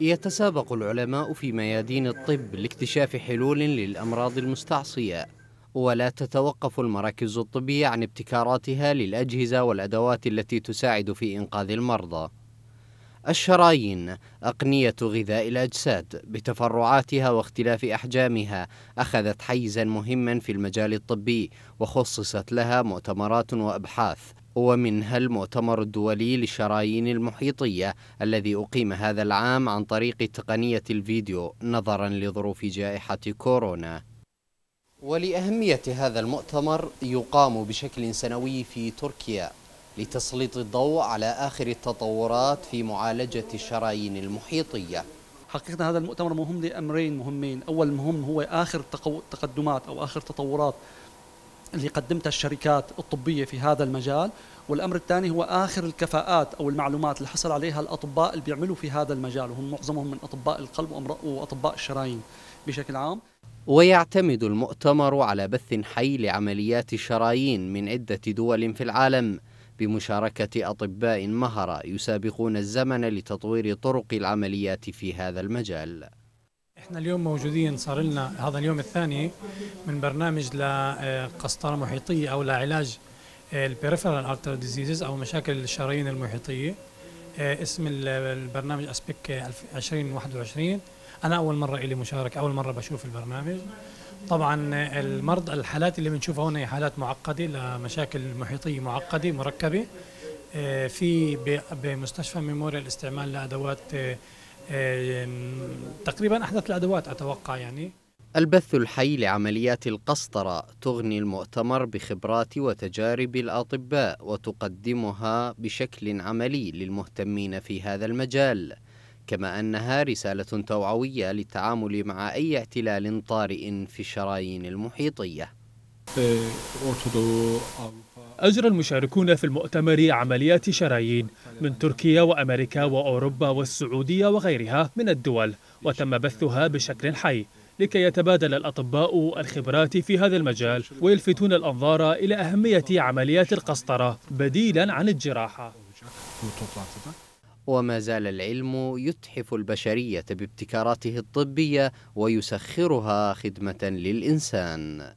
يتسابق العلماء في ميادين الطب لاكتشاف حلول للأمراض المستعصية ولا تتوقف المراكز الطبية عن ابتكاراتها للأجهزة والأدوات التي تساعد في إنقاذ المرضى. الشرايين أقنية غذاء الأجساد بتفرعاتها واختلاف أحجامها أخذت حيزا مهما في المجال الطبي وخصصت لها مؤتمرات وأبحاث ومنها المؤتمر الدولي للشرايين المحيطية الذي أقيم هذا العام عن طريق تقنية الفيديو نظرا لظروف جائحة كورونا. ولأهمية هذا المؤتمر يقام بشكل سنوي في تركيا. لتسليط الضوء على آخر التطورات في معالجة الشرايين المحيطية. حقيقة هذا المؤتمر مهم لأمرين مهمين. أول مهم هو آخر التقدمات أو آخر التطورات اللي قدمتها الشركات الطبية في هذا المجال. والأمر الثاني هو آخر الكفاءات أو المعلومات اللي حصل عليها الأطباء اللي بيعملوا في هذا المجال وهم معظمهم من أطباء القلب وأطباء الشرايين بشكل عام. ويعتمد المؤتمر على بث حي لعمليات الشرايين من عدة دول في العالم. بمشاركة أطباء مهرة يسابقون الزمن لتطوير طرق العمليات في هذا المجال. إحنا اليوم موجودين صار لنا هذا اليوم الثاني من برنامج لقسطرة محيطية أو لعلاج ال peripheral artery diseases أو مشاكل الشرايين المحيطية. اسم البرنامج أسبيك 2021 أنا أول مرة إلي مشاركة أول مرة بشوف البرنامج. طبعا المرض الحالات اللي بنشوفها هنا هي حالات معقدة لمشاكل محيطية معقدة مركبة. آه، في بمستشفى ميموريال استعمال لأدوات آه، آه، تقريبا أحدث الأدوات أتوقع يعني. البث الحي لعمليات القسطرة تغني المؤتمر بخبرات وتجارب الأطباء وتقدمها بشكل عملي للمهتمين في هذا المجال. كما أنها رسالة توعوية للتعامل مع أي اعتلال طارئ في الشرايين المحيطية. أجرى المشاركون في المؤتمر عمليات شرايين من تركيا وأمريكا وأوروبا والسعودية وغيرها من الدول وتم بثها بشكل حي لكي يتبادل الأطباء الخبرات في هذا المجال ويلفتون الأنظار إلى أهمية عمليات القسطرة بديلا عن الجراحة. وما زال العلم يتحف البشرية بابتكاراته الطبية ويسخرها خدمة للإنسان.